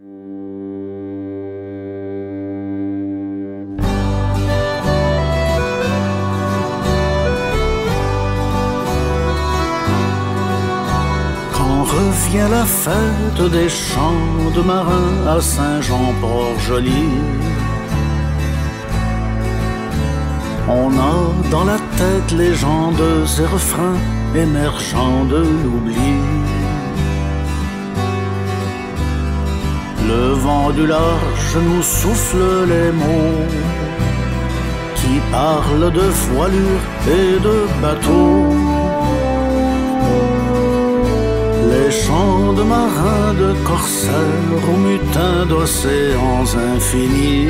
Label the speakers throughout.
Speaker 1: Quand revient la fête des champs de marins à Saint-Jean-Port-Joli, on a dans la tête légendes et refrains émergeants de l'oubli. Le vent du large nous souffle les mots qui parlent de voilure et de bateaux. Les chants de marins, de corsaires aux mutins d'océans infinis.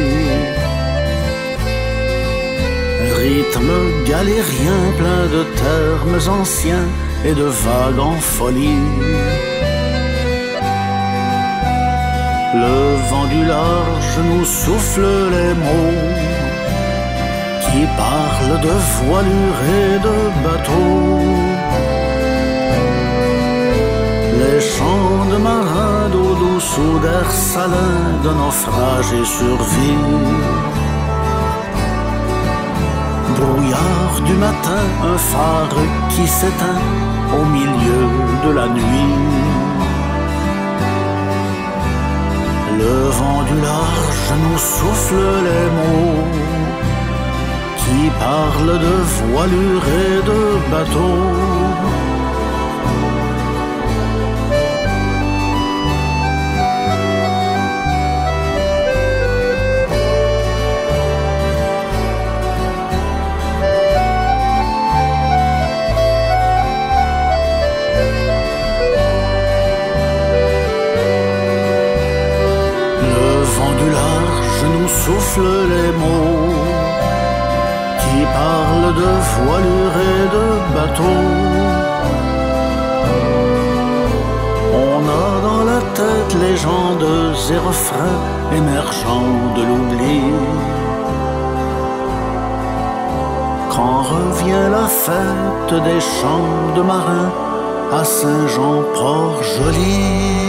Speaker 1: Rythme galérien plein de termes anciens et de vagues en folie. Le vent du large nous souffle les mots qui parlent de voilure et de bateaux. Les chants de marins d'eau douce ou d'air salin, de naufrage et survie. Brouillard du matin, un phare qui s'éteint au milieu de la nuit. Vent du large nous souffle les mots qui parlent de voilure et de bateaux. Souffle les mots qui parlent de voilure et de bateau. On a dans la tête légendes et refrains émergeants de l'oubli. Quand revient la fête des champs de marins à Saint-Jean-Port-Joli.